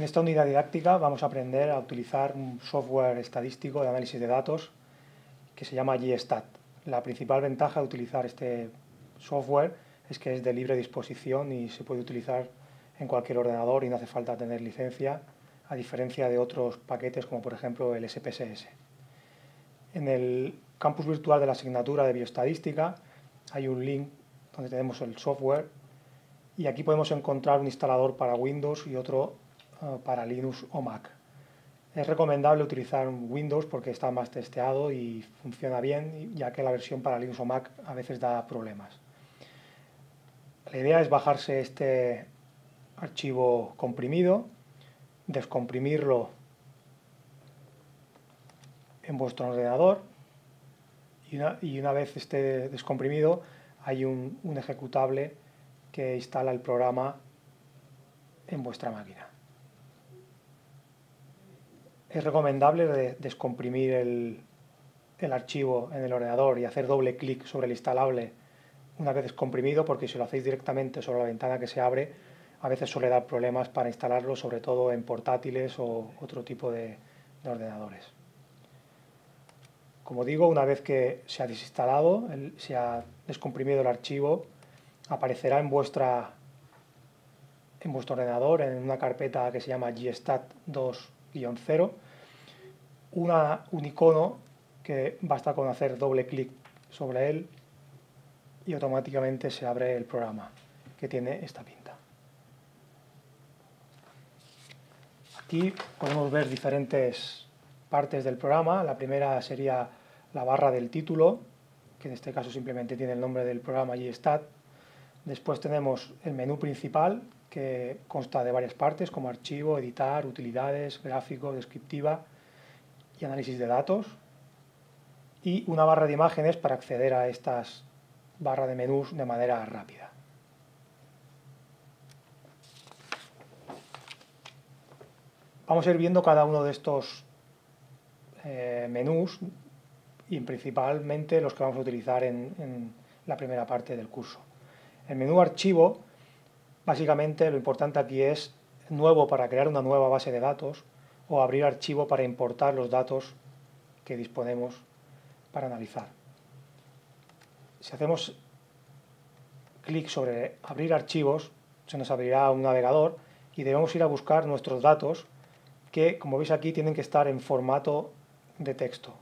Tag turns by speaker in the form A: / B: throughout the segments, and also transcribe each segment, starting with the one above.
A: En esta unidad didáctica vamos a aprender a utilizar un software estadístico de análisis de datos que se llama GStat. La principal ventaja de utilizar este software es que es de libre disposición y se puede utilizar en cualquier ordenador y no hace falta tener licencia, a diferencia de otros paquetes como por ejemplo el SPSS. En el campus virtual de la asignatura de bioestadística hay un link donde tenemos el software y aquí podemos encontrar un instalador para Windows y otro eh, para Linux o Mac. Es recomendable utilizar Windows porque está más testeado y funciona bien, ya que la versión para Linux o Mac a veces da problemas. La idea es bajarse este archivo comprimido, descomprimirlo en vuestro ordenador y una, vez esté descomprimido hay un ejecutable que instala el programa en vuestra máquina es recomendable descomprimir el, archivo en el ordenador y hacer doble clic sobre el instalable una vez descomprimido, porque si lo hacéis directamente sobre la ventana que se abre, a veces suele dar problemas para instalarlo, sobre todo en portátiles o otro tipo de, ordenadores. Como digo, una vez que se ha desinstalado, se ha descomprimido el archivo, aparecerá en, vuestra, en vuestro ordenador en una carpeta que se llama gstat2 0, un icono que basta con hacer doble clic sobre él y automáticamente se abre el programa que tiene esta pinta. Aquí podemos ver diferentes partes del programa. La primera sería la barra del título, que en este caso simplemente tiene el nombre del programa y stat. Después tenemos el menú principal, que consta de varias partes como archivo, editar, utilidades, gráfico, descriptiva y análisis de datos. Y una barra de imágenes para acceder a estas barras de menús de manera rápida. Vamos a ir viendo cada uno de estos eh, menús y principalmente los que vamos a utilizar en, en la primera parte del curso. El menú archivo Básicamente lo importante aquí es nuevo para crear una nueva base de datos o abrir archivo para importar los datos que disponemos para analizar. Si hacemos clic sobre abrir archivos, se nos abrirá un navegador y debemos ir a buscar nuestros datos que, como veis aquí, tienen que estar en formato de texto.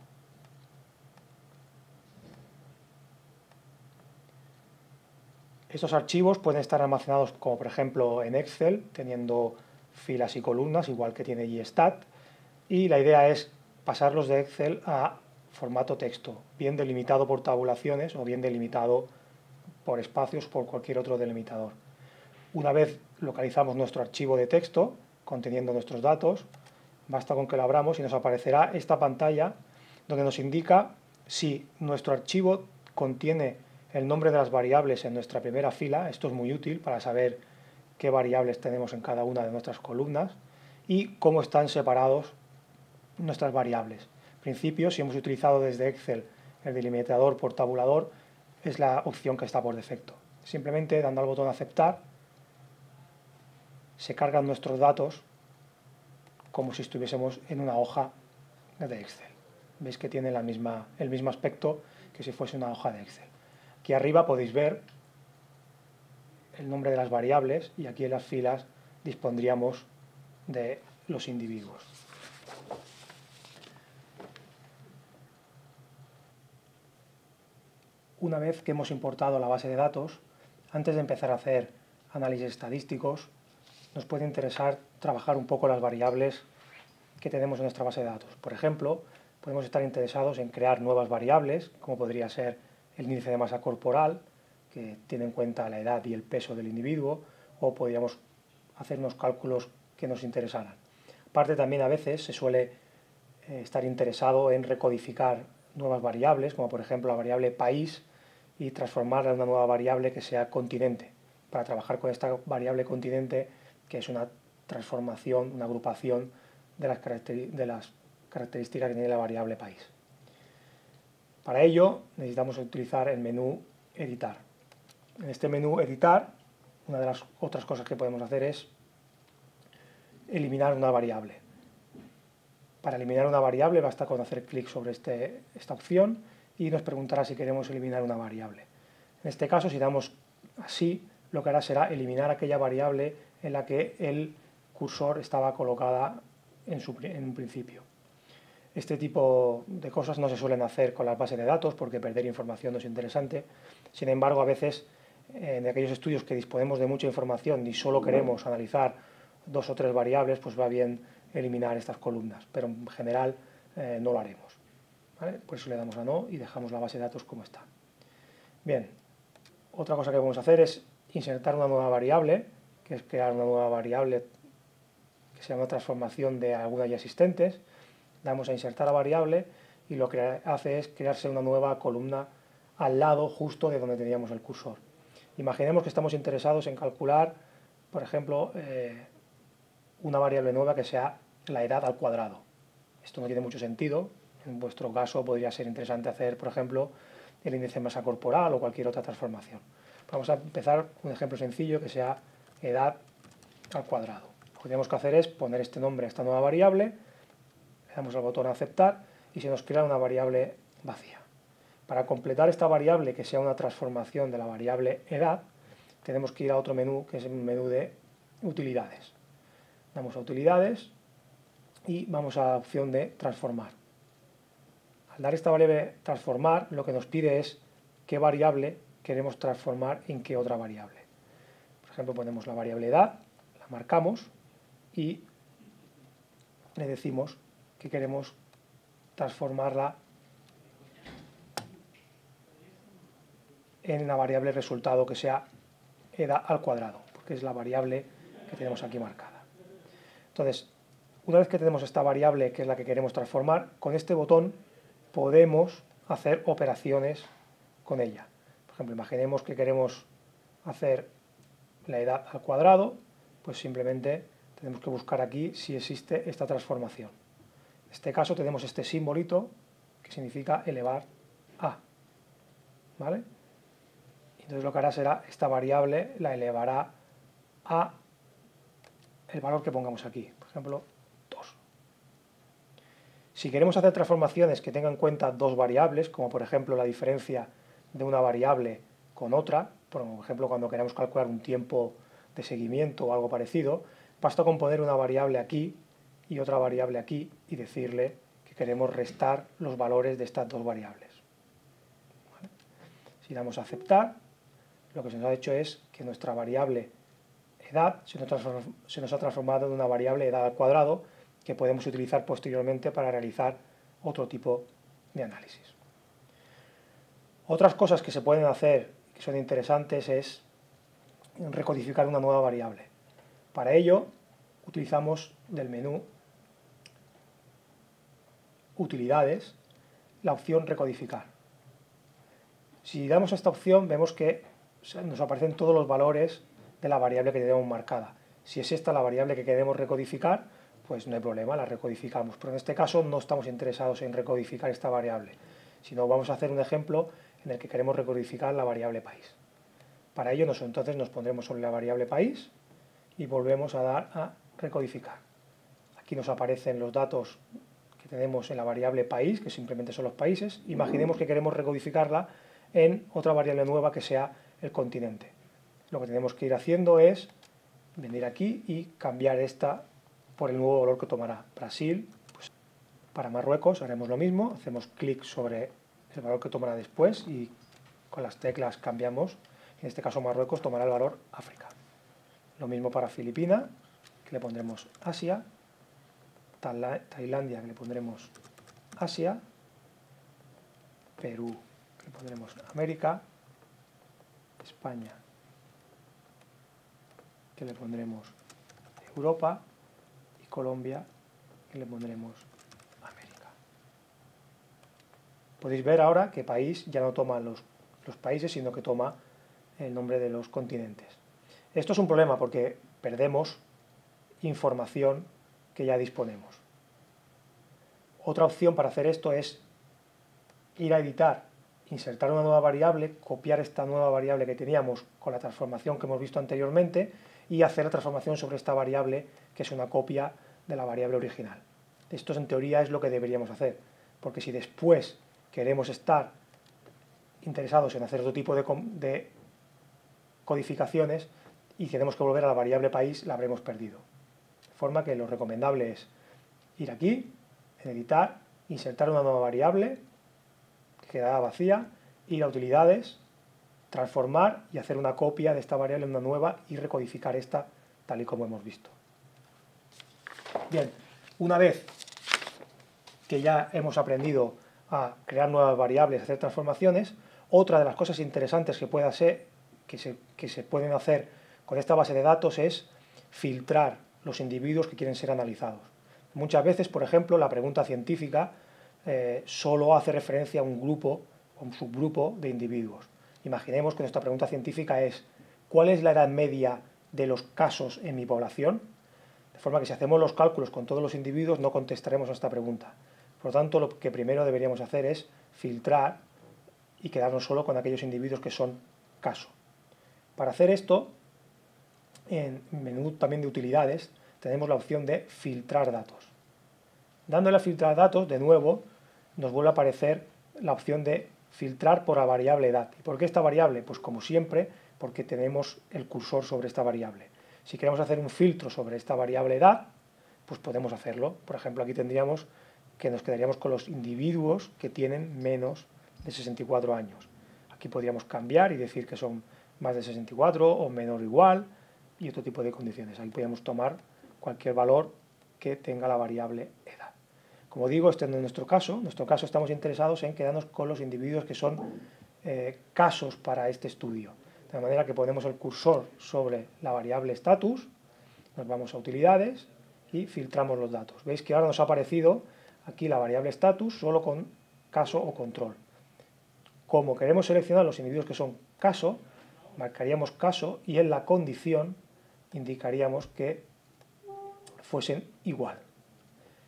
A: Estos archivos pueden estar almacenados como por ejemplo en Excel, teniendo filas y columnas, igual que tiene GStat, y la idea es pasarlos de Excel a formato texto, bien delimitado por tabulaciones o bien delimitado por espacios por cualquier otro delimitador. Una vez localizamos nuestro archivo de texto conteniendo nuestros datos, basta con que lo abramos y nos aparecerá esta pantalla donde nos indica si nuestro archivo contiene el nombre de las variables en nuestra primera fila. Esto es muy útil para saber qué variables tenemos en cada una de nuestras columnas y cómo están separados nuestras variables. En principio, si hemos utilizado desde Excel el delimitador por tabulador, es la opción que está por defecto. Simplemente dando al botón aceptar, se cargan nuestros datos como si estuviésemos en una hoja de Excel. Veis que tiene el mismo aspecto que si fuese una hoja de Excel. Aquí arriba podéis ver el nombre de las variables y aquí en las filas dispondríamos de los individuos. Una vez que hemos importado la base de datos, antes de empezar a hacer análisis estadísticos, nos puede interesar trabajar un poco las variables que tenemos en nuestra base de datos. Por ejemplo, podemos estar interesados en crear nuevas variables, como podría ser el índice de masa corporal, que tiene en cuenta la edad y el peso del individuo, o podríamos hacer unos cálculos que nos interesaran. Aparte también a veces se suele eh, estar interesado en recodificar nuevas variables, como por ejemplo la variable país, y transformarla en una nueva variable que sea continente, para trabajar con esta variable continente que es una transformación, una agrupación de las, de las características que tiene la variable país. Para ello necesitamos utilizar el menú editar. En este menú editar, una de las otras cosas que podemos hacer es eliminar una variable. Para eliminar una variable basta con hacer clic sobre este, esta opción y nos preguntará si queremos eliminar una variable. En este caso, si damos así, lo que hará será eliminar aquella variable en la que el cursor estaba colocada en, en un principio. Este tipo de cosas no se suelen hacer con las bases de datos porque perder información no es interesante. Sin embargo, a veces en aquellos estudios que disponemos de mucha información y solo queremos analizar dos o tres variables, pues va bien eliminar estas columnas, pero en general eh, no lo haremos. Por eso le damos a no y dejamos la base de datos como está. Bien, otra cosa que vamos a hacer es insertar una nueva variable, que es crear una nueva variable que sea una transformación de algunas ya existentes damos a insertar la variable y lo que hace es crearse una nueva columna al lado justo de donde teníamos el cursor. Imaginemos que estamos interesados en calcular, por ejemplo, eh, una variable nueva que sea la edad al cuadrado. Esto no tiene mucho sentido. En vuestro caso podría ser interesante hacer, por ejemplo, el índice de masa corporal o cualquier otra transformación. Vamos a empezar un ejemplo sencillo que sea edad al cuadrado. Lo que tenemos que hacer es poner este nombre a esta nueva variable damos al botón aceptar y se nos crea una variable vacía. Para completar esta variable que sea una transformación de la variable edad, tenemos que ir a otro menú que es el menú de utilidades. Damos a utilidades y vamos a la opción de transformar. Al dar esta variable transformar, lo que nos pide es qué variable queremos transformar en qué otra variable. Por ejemplo, ponemos la variable edad, la marcamos y le decimos que queremos transformarla en la variable resultado que sea edad al cuadrado, porque es la variable que tenemos aquí marcada. Entonces, una vez que tenemos esta variable que es la que queremos transformar, con este botón podemos hacer operaciones con ella. Por ejemplo, imaginemos que queremos hacer la edad al cuadrado, pues simplemente tenemos que buscar aquí si existe esta transformación. En este caso tenemos este simbolito que significa elevar a. ¿Vale? Entonces lo que hará será esta variable la elevará a el valor que pongamos aquí, por ejemplo 2. Si queremos hacer transformaciones que tengan en cuenta dos variables, como por ejemplo la diferencia de una variable con otra, por ejemplo cuando queremos calcular un tiempo de seguimiento o algo parecido, basta con poner una variable aquí y otra variable aquí y decirle que queremos restar los valores de estas dos variables. Si damos a aceptar, lo que se nos ha hecho es que nuestra variable edad se nos, ha transformado en una variable edad al cuadrado que podemos utilizar posteriormente para realizar otro tipo de análisis. Otras cosas que se pueden hacer que son interesantes es recodificar una nueva variable. Para ello utilizamos del menú utilidades, la opción recodificar. Si damos a esta opción vemos que nos aparecen todos los valores de la variable que tenemos marcada. Si es esta la variable que queremos recodificar, pues no hay problema, la recodificamos. Pero en este caso no estamos interesados en recodificar esta variable, sino vamos a hacer un ejemplo en el que queremos recodificar la variable país. Para ello entonces nos pondremos sobre la variable país y volvemos a dar a recodificar. Aquí nos aparecen los datos tenemos en la variable país, que simplemente son los países, imaginemos que queremos recodificarla en otra variable nueva que sea el continente. Lo que tenemos que ir haciendo es venir aquí y cambiar esta por el nuevo valor que tomará. Brasil, pues para Marruecos haremos lo mismo, hacemos clic sobre el valor que tomará después y con las teclas cambiamos, en este caso Marruecos tomará el valor África. Lo mismo para Filipina, que le pondremos Asia, Tailandia, que le pondremos Asia, Perú, que le pondremos América, España, que le pondremos Europa, y Colombia, que le pondremos América. Podéis ver ahora que país ya no toma los, los países, sino que toma el nombre de los continentes. Esto es un problema porque perdemos información que ya disponemos. Otra opción para hacer esto es ir a editar, insertar una nueva variable, copiar esta nueva variable que teníamos con la transformación que hemos visto anteriormente y hacer la transformación sobre esta variable que es una copia de la variable original. Esto en teoría es lo que deberíamos hacer, porque si después queremos estar interesados en hacer otro tipo de, de codificaciones y tenemos que volver a la variable país, la habremos perdido. Forma que lo recomendable es ir aquí, en editar, insertar una nueva variable que quedará vacía, ir a utilidades, transformar y hacer una copia de esta variable en una nueva y recodificar esta tal y como hemos visto. Bien, una vez que ya hemos aprendido a crear nuevas variables, hacer transformaciones, otra de las cosas interesantes que, pueda ser, que, se, que se pueden hacer con esta base de datos es filtrar los individuos que quieren ser analizados. Muchas veces, por ejemplo, la pregunta científica eh, solo hace referencia a un grupo o un subgrupo de individuos. Imaginemos que nuestra pregunta científica es ¿cuál es la edad media de los casos en mi población? De forma que si hacemos los cálculos con todos los individuos no contestaremos a esta pregunta. Por lo tanto, lo que primero deberíamos hacer es filtrar y quedarnos solo con aquellos individuos que son caso. Para hacer esto, en menú también de utilidades, tenemos la opción de filtrar datos. Dándole a filtrar datos, de nuevo, nos vuelve a aparecer la opción de filtrar por la variable edad. ¿Y por qué esta variable? Pues como siempre, porque tenemos el cursor sobre esta variable. Si queremos hacer un filtro sobre esta variable edad, pues podemos hacerlo. Por ejemplo, aquí tendríamos que nos quedaríamos con los individuos que tienen menos de 64 años. Aquí podríamos cambiar y decir que son más de 64 o menor o igual y otro tipo de condiciones. Ahí podríamos tomar cualquier valor que tenga la variable edad. Como digo, este no es nuestro caso. En nuestro caso estamos interesados en quedarnos con los individuos que son eh, casos para este estudio. De manera que ponemos el cursor sobre la variable status, nos vamos a utilidades y filtramos los datos. Veis que ahora nos ha aparecido aquí la variable status solo con caso o control. Como queremos seleccionar los individuos que son caso, marcaríamos caso y en la condición indicaríamos que fuesen igual.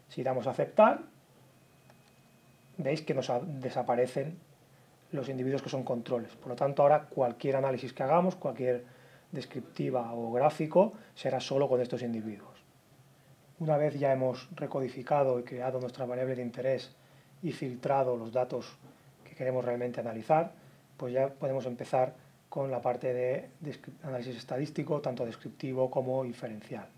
A: Si damos a aceptar, veis que nos desaparecen los individuos que son controles. Por lo tanto, ahora cualquier análisis que hagamos, cualquier descriptiva o gráfico, será solo con estos individuos. Una vez ya hemos recodificado y creado nuestra variable de interés y filtrado los datos que queremos realmente analizar, pues ya podemos empezar con la parte de análisis estadístico, tanto descriptivo como inferencial.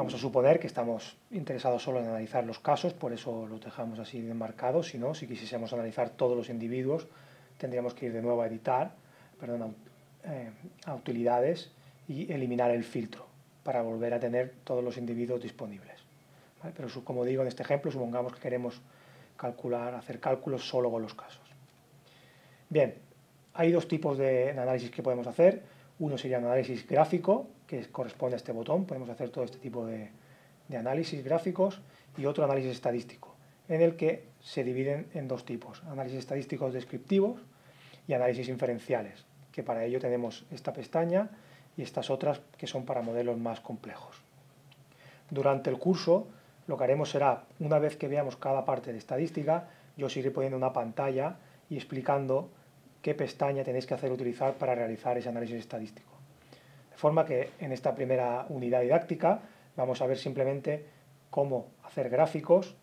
A: Vamos a suponer que estamos interesados solo en analizar los casos, por eso los dejamos así enmarcados, si no, si quisiésemos analizar todos los individuos, tendríamos que ir de nuevo a editar, perdón, eh, a, utilidades y eliminar el filtro para volver a tener todos los individuos disponibles. Pero como digo en este ejemplo, supongamos que queremos calcular, hacer cálculos solo con los casos. Bien, hay dos tipos de análisis que podemos hacer. Uno sería análisis gráfico, que corresponde a este botón, podemos hacer todo este tipo de, análisis gráficos, y otro análisis estadístico, en el que se dividen en dos tipos, análisis estadísticos descriptivos y análisis inferenciales, que para ello tenemos esta pestaña y estas otras que son para modelos más complejos. Durante el curso lo que haremos será, una vez que veamos cada parte de estadística, yo os iré poniendo una pantalla y explicando qué pestaña tenéis que hacer utilizar para realizar ese análisis estadístico forma que en esta primera unidad didáctica vamos a ver simplemente cómo hacer gráficos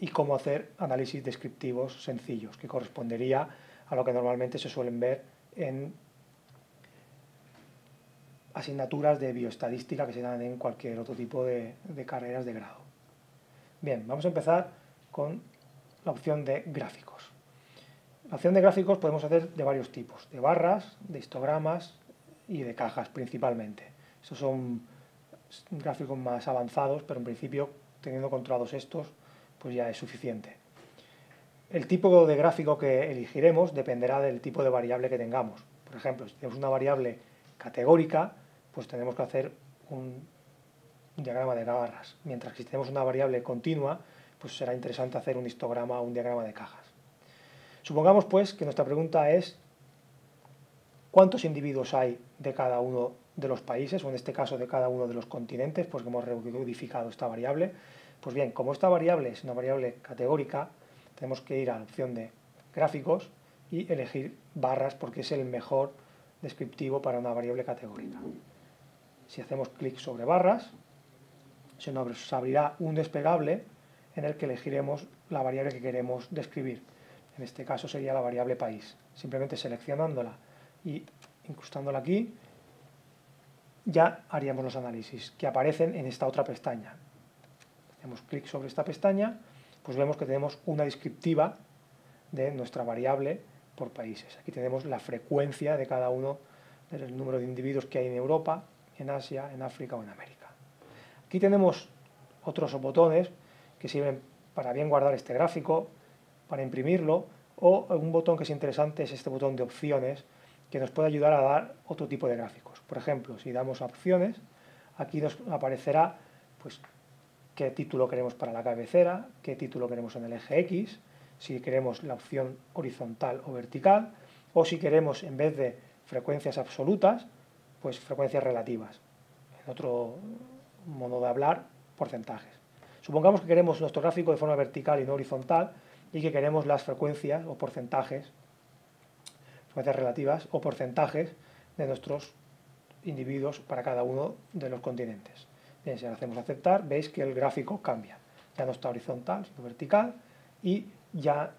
A: y cómo hacer análisis descriptivos sencillos, que correspondería a lo que normalmente se suelen ver en asignaturas de bioestadística que se dan en cualquier otro tipo de, de carreras de grado. Bien, vamos a empezar con la opción de gráficos. La opción de gráficos podemos hacer de varios tipos, de barras, de histogramas, y de cajas principalmente. Estos son gráficos más avanzados, pero en principio, teniendo controlados estos, pues ya es suficiente. El tipo de gráfico que elegiremos dependerá del tipo de variable que tengamos. Por ejemplo, si tenemos una variable categórica, pues tenemos que hacer un diagrama de barras, mientras que si tenemos una variable continua, pues será interesante hacer un histograma o un diagrama de cajas. Supongamos pues que nuestra pregunta es cuántos individuos hay de cada uno de los países, o en este caso de cada uno de los continentes, pues que hemos recodificado esta variable. Pues bien, como esta variable es una variable categórica, tenemos que ir a la opción de gráficos y elegir barras porque es el mejor descriptivo para una variable categórica. Si hacemos clic sobre barras, se nos abrirá un desplegable en el que elegiremos la variable que queremos describir. En este caso sería la variable país. Simplemente seleccionándola y incrustándola aquí, ya haríamos los análisis que aparecen en esta otra pestaña. Hacemos clic sobre esta pestaña, pues vemos que tenemos una descriptiva de nuestra variable por países. Aquí tenemos la frecuencia de cada uno del número de individuos que hay en Europa, en Asia, en África o en América. Aquí tenemos otros botones que sirven para bien guardar este gráfico, para imprimirlo, o un botón que es interesante es este botón de opciones, que nos puede ayudar a dar otro tipo de gráficos. Por ejemplo, si damos a opciones, aquí nos aparecerá pues, qué título queremos para la cabecera, qué título queremos en el eje X, si queremos la opción horizontal o vertical, o si queremos, en vez de frecuencias absolutas, pues frecuencias relativas. En otro modo de hablar, porcentajes. Supongamos que queremos nuestro gráfico de forma vertical y no horizontal y que queremos las frecuencias o porcentajes, frecuencias relativas o porcentajes de nuestros individuos para cada uno de los continentes. Bien, si le hacemos aceptar, veis que el gráfico cambia. Ya no está horizontal, sino vertical y ya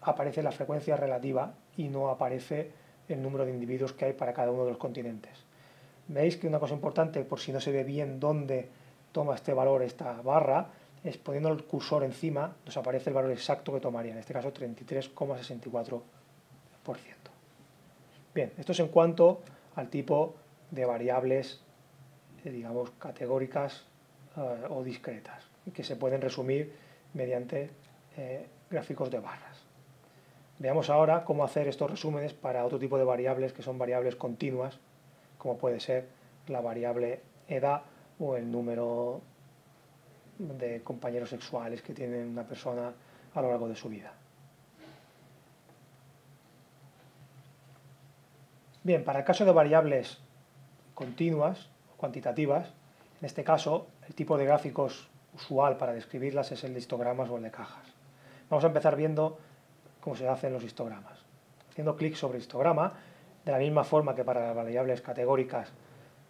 A: aparece la frecuencia relativa y no aparece el número de individuos que hay para cada uno de los continentes. Veis que una cosa importante, por si no se ve bien dónde toma este valor esta barra, es poniendo el cursor encima, nos aparece el valor exacto que tomaría, en este caso 33,64%. Bien, esto es en cuanto al tipo de variables, eh, digamos, categóricas eh, o discretas, que se pueden resumir mediante eh, gráficos de barras. Veamos ahora cómo hacer estos resúmenes para otro tipo de variables que son variables continuas, como puede ser la variable edad o el número de compañeros sexuales que tiene una persona a lo largo de su vida. Bien, para el caso de variables continuas, cuantitativas, en este caso el tipo de gráficos usual para describirlas es el de histogramas o el de cajas. Vamos a empezar viendo cómo se hacen los histogramas. Haciendo clic sobre histograma, de la misma forma que para las variables categóricas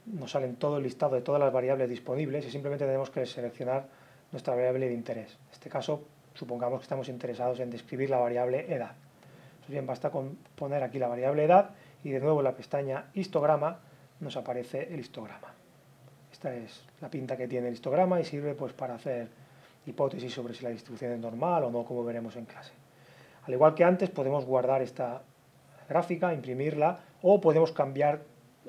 A: nos salen todo el listado de todas las variables disponibles y simplemente tenemos que seleccionar nuestra variable de interés. En este caso, supongamos que estamos interesados en describir la variable edad. Entonces bien, basta con poner aquí la variable edad y de nuevo en la pestaña histograma nos aparece el histograma. Esta es la pinta que tiene el histograma y sirve pues para hacer hipótesis sobre si la distribución es normal o no, como veremos en clase. Al igual que antes, podemos guardar esta gráfica, imprimirla, o podemos cambiar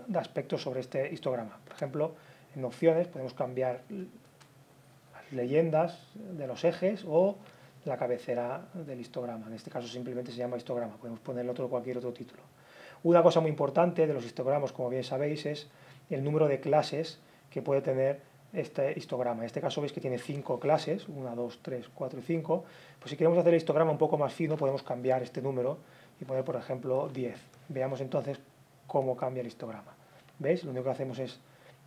A: de aspecto sobre este histograma. Por ejemplo, en opciones podemos cambiar leyendas de los ejes o la cabecera del histograma. En este caso simplemente se llama histograma, podemos ponerle otro, cualquier otro título. Una cosa muy importante de los histogramas, como bien sabéis, es el número de clases que puede tener este histograma. En este caso veis que tiene cinco clases, 1, 2, 3, 4 y 5. Pues si queremos hacer el histograma un poco más fino, podemos cambiar este número y poner, por ejemplo, 10. Veamos entonces cómo cambia el histograma. ¿Veis? Lo único que hacemos es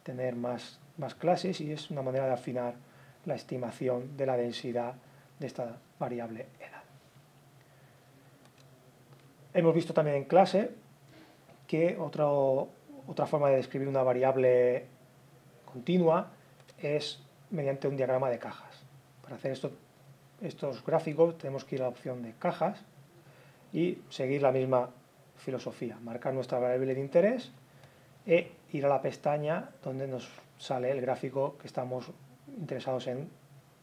A: tener más, más clases y es una manera de afinar la estimación de la densidad de esta variable edad. Hemos visto también en clase que otra forma de describir una variable continua es mediante un diagrama de cajas. Para hacer esto, estos gráficos tenemos que ir a la opción de cajas y seguir la misma filosofía, marcar nuestra variable de interés e ir a la pestaña donde nos sale el gráfico que estamos interesados en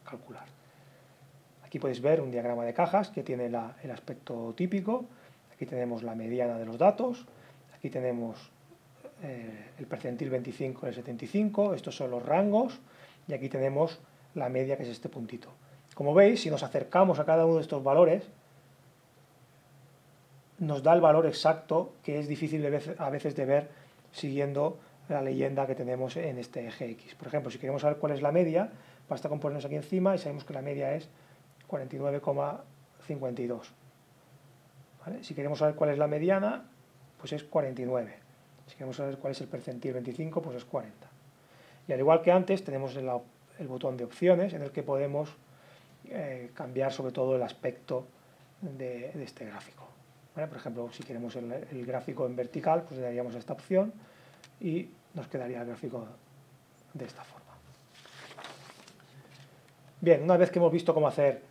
A: calcular. Aquí podéis ver un diagrama de cajas que tiene el aspecto típico, aquí tenemos la mediana de los datos, aquí tenemos eh, el percentil 25 el 75, estos son los rangos, y aquí tenemos la media que es este puntito. Como veis, si nos acercamos a cada uno de estos valores, nos da el valor exacto que es difícil a veces de ver siguiendo la leyenda que tenemos en este eje X. Por ejemplo, si queremos saber cuál es la media, basta con ponernos aquí encima y sabemos que la media es 49,52. Si queremos saber cuál es la mediana, pues es 49. Si queremos saber cuál es el percentil 25, pues es 40. Y al igual que antes, tenemos el, botón de opciones en el que podemos eh, cambiar sobre todo el aspecto de, este gráfico. Por ejemplo, si queremos el, el, gráfico en vertical, pues le daríamos esta opción y nos quedaría el gráfico de esta forma. Bien, una vez que hemos visto cómo hacer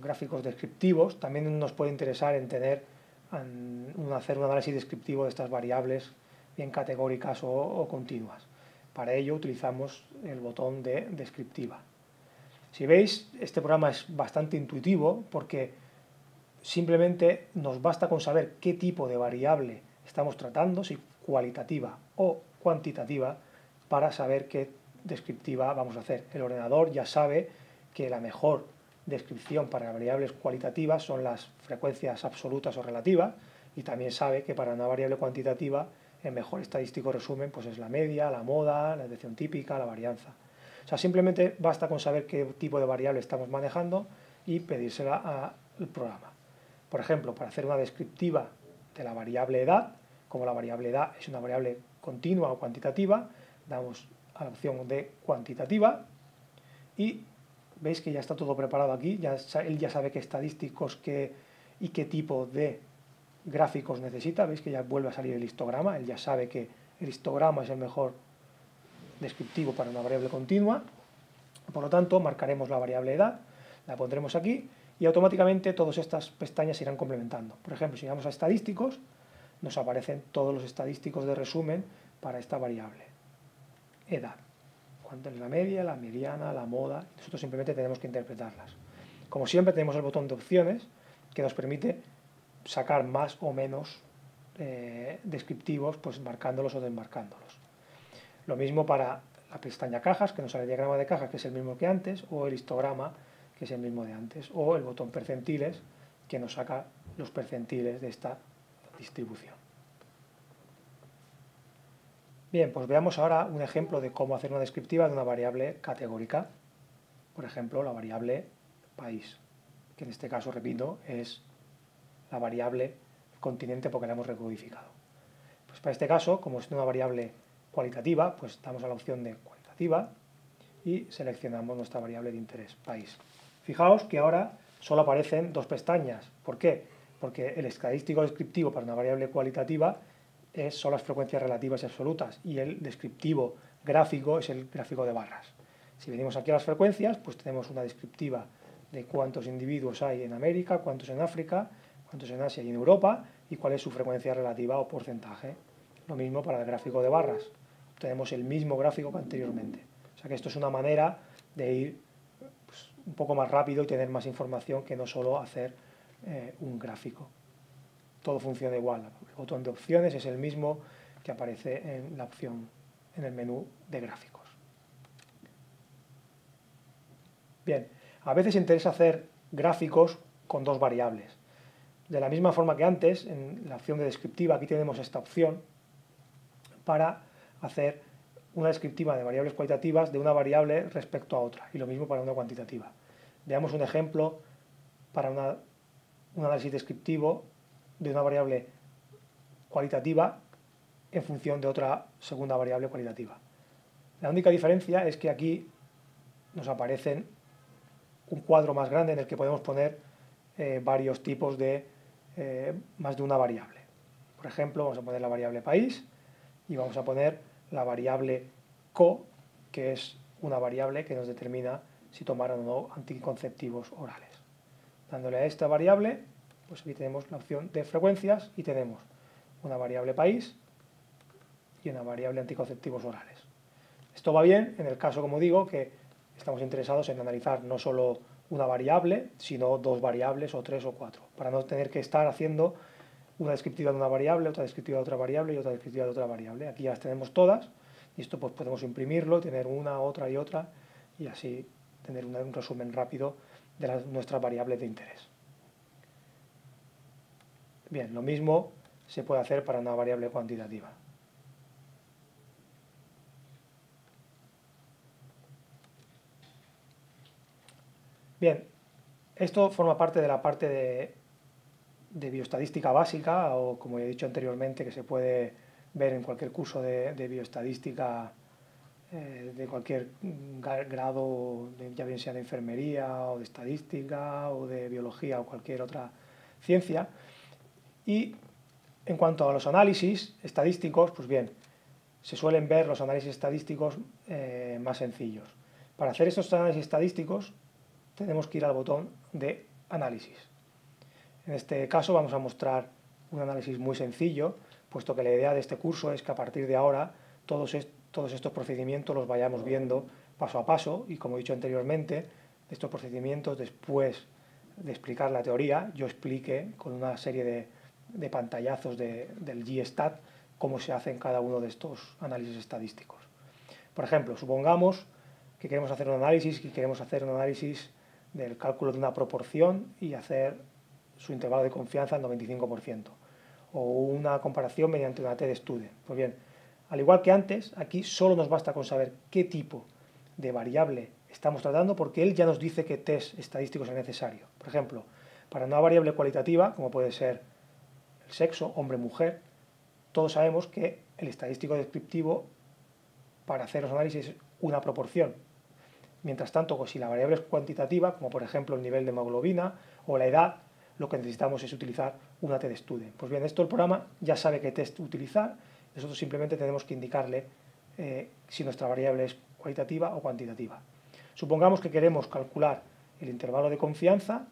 A: gráficos descriptivos, también nos puede interesar en tener, hacer un análisis descriptivo de estas variables bien categóricas o, continuas. Para ello utilizamos el botón de descriptiva. Si veis, este programa es bastante intuitivo porque simplemente nos basta con saber qué tipo de variable estamos tratando, si cualitativa o cuantitativa, para saber qué descriptiva vamos a hacer. El ordenador ya sabe que la mejor descripción para variables cualitativas son las frecuencias absolutas o relativas y también sabe que para una variable cuantitativa el mejor estadístico resumen pues es la media, la moda, la desviación típica, la varianza. O sea, simplemente basta con saber qué tipo de variable estamos manejando y pedírsela al programa. Por ejemplo, para hacer una descriptiva de la variable edad, como la variable edad es una variable continua o cuantitativa, damos a la opción de cuantitativa y veis que ya está todo preparado aquí, ya, él ya sabe qué estadísticos qué, y qué tipo de gráficos necesita, veis que ya vuelve a salir el histograma, él ya sabe que el histograma es el mejor descriptivo para una variable continua, por lo tanto marcaremos la variable edad, la pondremos aquí y automáticamente todas estas pestañas se irán complementando. Por ejemplo, si vamos a estadísticos, nos aparecen todos los estadísticos de resumen para esta variable, edad cuánto es la media, la mediana, la moda, nosotros simplemente tenemos que interpretarlas. Como siempre tenemos el botón de opciones que nos permite sacar más o menos eh, descriptivos, pues marcándolos o desmarcándolos. Lo mismo para la pestaña cajas, que nos sale el diagrama de cajas, que es el mismo que antes, o el histograma, que es el mismo de antes, o el botón percentiles, que nos saca los percentiles de esta distribución. Bien, pues veamos ahora un ejemplo de cómo hacer una descriptiva de una variable categórica. Por ejemplo, la variable país, que en este caso, repito, es la variable continente porque la hemos recodificado. Pues para este caso, como es una variable cualitativa, pues damos a la opción de cualitativa y seleccionamos nuestra variable de interés, país. Fijaos que ahora solo aparecen dos pestañas. ¿Por qué? Porque el estadístico descriptivo para una variable cualitativa son las frecuencias relativas y absolutas y el descriptivo gráfico es el gráfico de barras. Si venimos aquí a las frecuencias, pues tenemos una descriptiva de cuántos individuos hay en América, cuántos en África, cuántos en Asia y en Europa y cuál es su frecuencia relativa o porcentaje. Lo mismo para el gráfico de barras. Tenemos el mismo gráfico que anteriormente. O sea que esto es una manera de ir pues, un poco más rápido y tener más información que no solo hacer eh, un gráfico todo funciona igual. El botón de opciones es el mismo que aparece en la opción en el menú de gráficos. Bien, a veces interesa hacer gráficos con dos variables. De la misma forma que antes, en la opción de descriptiva, aquí tenemos esta opción para hacer una descriptiva de variables cualitativas de una variable respecto a otra, y lo mismo para una cuantitativa. Veamos un ejemplo para un análisis descriptivo de una variable cualitativa en función de otra segunda variable cualitativa. La única diferencia es que aquí nos aparecen un cuadro más grande en el que podemos poner eh, varios tipos de eh, más de una variable. Por ejemplo, vamos a poner la variable país y vamos a poner la variable co, que es una variable que nos determina si tomaron o no anticonceptivos orales. Dándole a esta variable pues aquí tenemos la opción de frecuencias y tenemos una variable país y una variable anticonceptivos orales. Esto va bien en el caso, como digo, que estamos interesados en analizar no solo una variable, sino dos variables o tres o cuatro, para no tener que estar haciendo una descriptiva de una variable, otra descriptiva de otra variable y otra descriptiva de otra variable. Aquí las tenemos todas y esto pues podemos imprimirlo, tener una, otra y otra y así tener un resumen rápido de nuestras variables de interés. Bien, lo mismo se puede hacer para una variable cuantitativa. Bien, esto forma parte de la parte de, de bioestadística básica o, como he dicho anteriormente, que se puede ver en cualquier curso de, bioestadística eh, de cualquier grado, ya bien sea de enfermería o de estadística o de biología o cualquier otra ciencia. Y en cuanto a los análisis estadísticos, pues bien, se suelen ver los análisis estadísticos eh, más sencillos. Para hacer estos análisis estadísticos tenemos que ir al botón de análisis. En este caso vamos a mostrar un análisis muy sencillo, puesto que la idea de este curso es que a partir de ahora todos, todos estos procedimientos los vayamos viendo paso a paso y como he dicho anteriormente, estos procedimientos después de explicar la teoría, yo explique con una serie de, de pantallazos del GStat cómo se hacen cada uno de estos análisis estadísticos. Por ejemplo, supongamos que queremos hacer un análisis, y queremos hacer un análisis del cálculo de una proporción y hacer su intervalo de confianza al 95%, o una comparación mediante una t-de-student. Pues bien, al igual que antes, aquí solo nos basta con saber qué tipo de variable estamos tratando, porque él ya nos dice qué test estadístico es necesario. Por ejemplo, para una variable cualitativa, como puede ser el sexo, hombre-mujer, todos sabemos que el estadístico descriptivo para hacer los análisis es una proporción. Mientras tanto, pues, si la variable es cuantitativa, como por ejemplo el nivel de hemoglobina o la edad, lo que necesitamos es utilizar una t de estudio. Pues bien, esto el programa ya sabe qué test utilizar, nosotros simplemente tenemos que indicarle eh, si nuestra variable es cualitativa o cuantitativa. Supongamos que queremos calcular el intervalo de confianza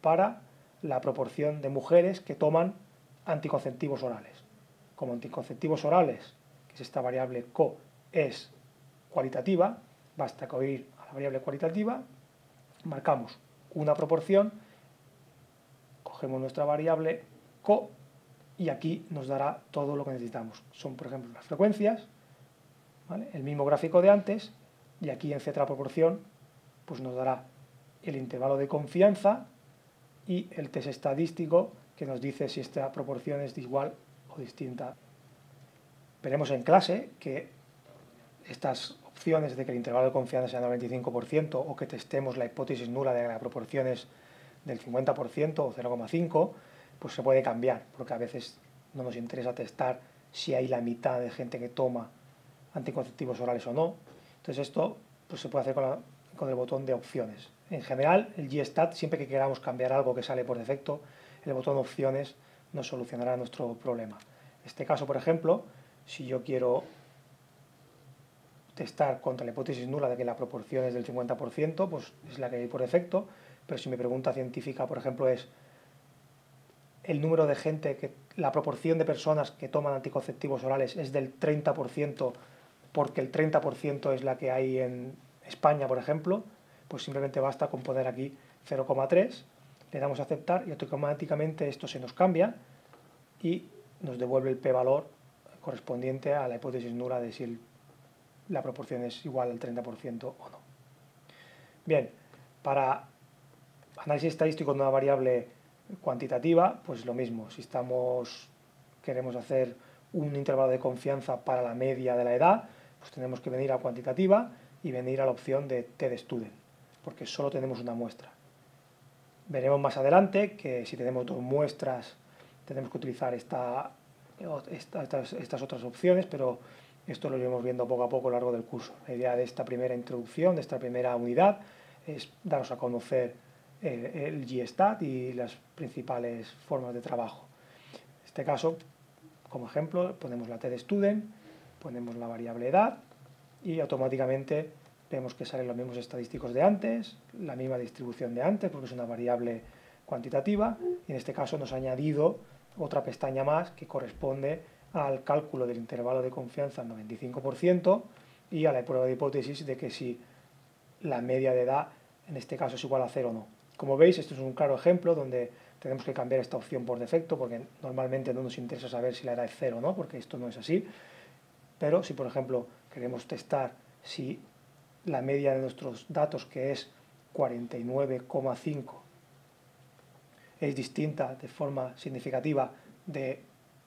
A: para la proporción de mujeres que toman anticonceptivos orales. Como anticonceptivos orales, que es esta variable co, es cualitativa, basta con ir a la variable cualitativa, marcamos una proporción cogemos nuestra variable co y aquí nos dará todo lo que necesitamos. Son, por ejemplo, las frecuencias, el mismo gráfico de antes, y aquí en z proporción pues nos dará el intervalo de confianza y el test estadístico que nos dice si esta proporción es igual o distinta. Veremos en clase que estas opciones de que el intervalo de confianza sea del 95% o que testemos la hipótesis nula de que la proporción es del 50% o 0,5, pues se puede cambiar, porque a veces no nos interesa testar si hay la mitad de gente que toma anticonceptivos orales o no. Entonces esto pues se puede hacer con, con el botón de opciones. En general, el GStat, siempre que queramos cambiar algo que sale por defecto, el botón opciones nos solucionará nuestro problema. En este caso, por ejemplo, si yo quiero testar contra la hipótesis nula de que la proporción es del 50%, pues es la que hay por defecto, pero si mi pregunta científica, por ejemplo, es el número de gente, que la proporción de personas que toman anticonceptivos orales es del 30%, porque el 30% es la que hay en España, por ejemplo, pues simplemente basta con poner aquí 0,3, le damos a aceptar y automáticamente esto se nos cambia y nos devuelve el p-valor correspondiente a la hipótesis nula de si la proporción es igual al 30% o no. Bien, para análisis estadístico de una variable cuantitativa, pues lo mismo, si estamos, queremos hacer un intervalo de confianza para la media de la edad, pues tenemos que venir a cuantitativa y venir a la opción de t-de-student, porque solo tenemos una muestra. Veremos más adelante que si tenemos dos muestras tenemos que utilizar esta, estas, otras opciones, pero esto lo iremos viendo poco a poco a lo largo del curso. La idea de esta primera introducción, de esta primera unidad, es daros a conocer el GStat y las principales formas de trabajo. En este caso, como ejemplo, ponemos la t student, ponemos la variable edad y automáticamente vemos que salen los mismos estadísticos de antes, la misma distribución de antes, porque es una variable cuantitativa, y en este caso nos ha añadido otra pestaña más que corresponde al cálculo del intervalo de confianza al 95% y a la prueba de hipótesis de que si la media de edad en este caso es igual a cero o no. Como veis, esto es un claro ejemplo donde tenemos que cambiar esta opción por defecto, porque normalmente no nos interesa saber si la edad es cero o no, porque esto no es así. Pero si, por ejemplo, queremos testar si la media de nuestros datos, que es 49,5, es distinta de forma significativa de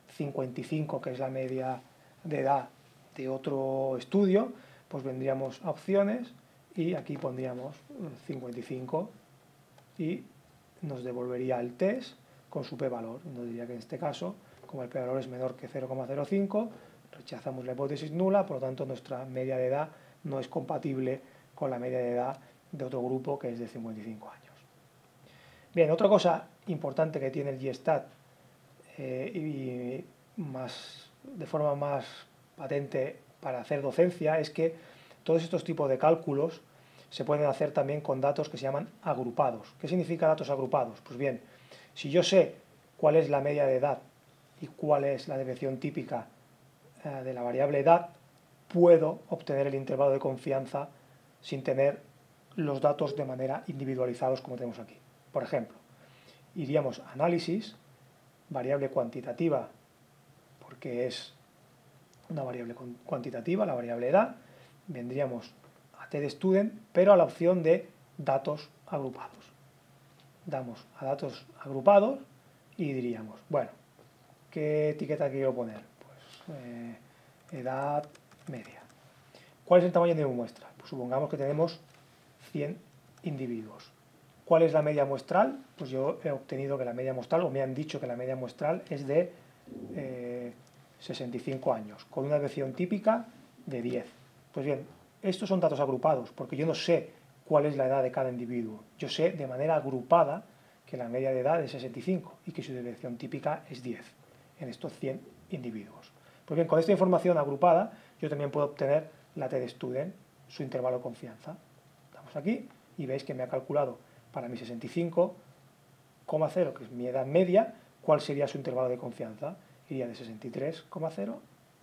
A: 55, que es la media de edad de otro estudio, pues vendríamos a opciones y aquí pondríamos 55 y nos devolvería el test con su p-valor. Uno diría que en este caso, como el p-valor es menor que 0,05, rechazamos la hipótesis nula, por lo tanto nuestra media de edad no es compatible con la media de edad de otro grupo que es de 55 años. Bien, otra cosa importante que tiene el GSTAT eh, y más, de forma más patente para hacer docencia es que todos estos tipos de cálculos se pueden hacer también con datos que se llaman agrupados. ¿Qué significa datos agrupados? Pues bien, si yo sé cuál es la media de edad y cuál es la desviación típica eh, de la variable edad, puedo obtener el intervalo de confianza sin tener los datos de manera individualizados como tenemos aquí. Por ejemplo, iríamos a análisis, variable cuantitativa, porque es una variable cuantitativa, la variable edad, vendríamos a TEDStudent, pero a la opción de datos agrupados. Damos a datos agrupados y diríamos, bueno, ¿qué etiqueta quiero poner? Pues eh, edad media. ¿Cuál es el tamaño de mi muestra? Pues supongamos que tenemos 100 individuos. ¿Cuál es la media muestral? Pues yo he obtenido que la media muestral, o me han dicho que la media muestral es de 65 eh, años, con una desviación típica de 10. Pues bien, estos son datos agrupados, porque yo no sé cuál es la edad de cada individuo. Yo sé de manera agrupada que la media de edad es 65 y que su desviación típica es 10 en estos 100 individuos. Pues bien, con esta información agrupada, yo también puedo obtener la T de student, su intervalo de confianza. Estamos aquí y veis que me ha calculado para mi 65,0, que es mi edad media, cuál sería su intervalo de confianza. Iría de 63,0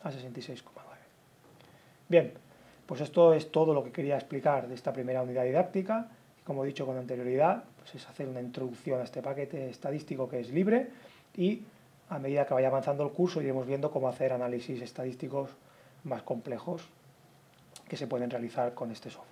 A: a 66,9. Bien, pues esto es todo lo que quería explicar de esta primera unidad didáctica. Como he dicho con anterioridad, pues es hacer una introducción a este paquete estadístico que es libre y a medida que vaya avanzando el curso iremos viendo cómo hacer análisis estadísticos más complejos que se pueden realizar con este software.